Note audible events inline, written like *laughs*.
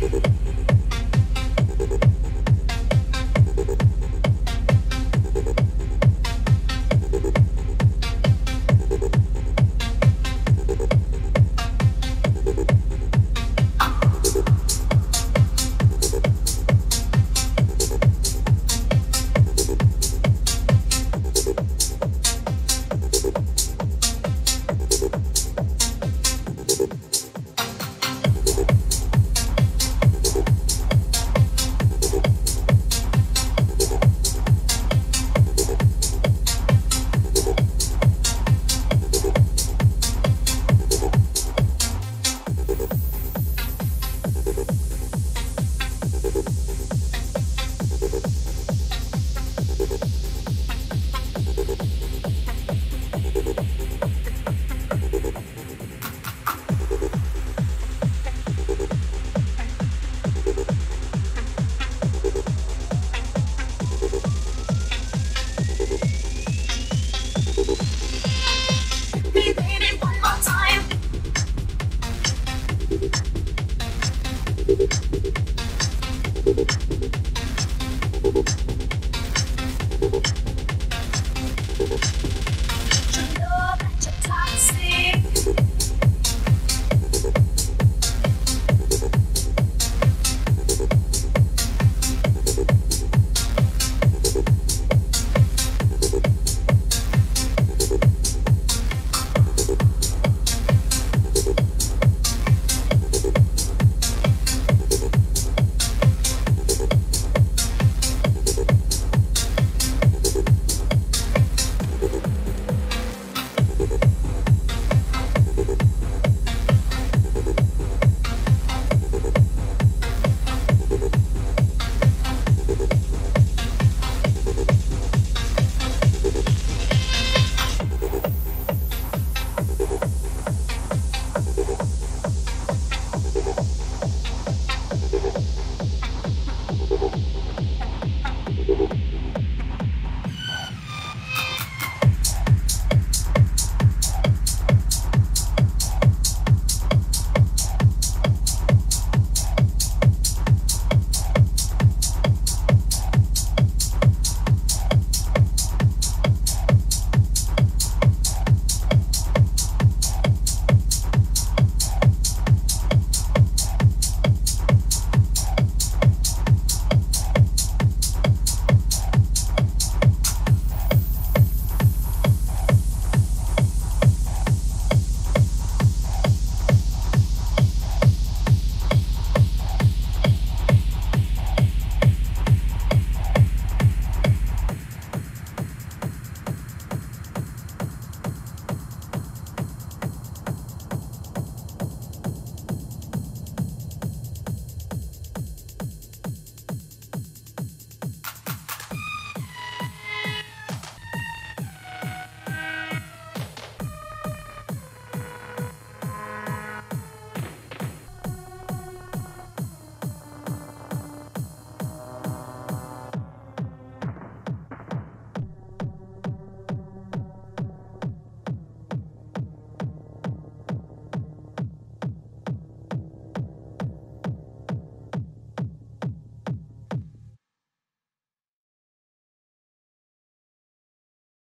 thank *laughs* you You're toxic.